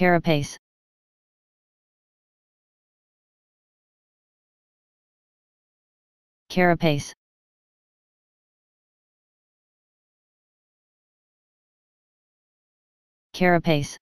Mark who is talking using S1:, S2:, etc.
S1: Carapace. Carapace. Carapace.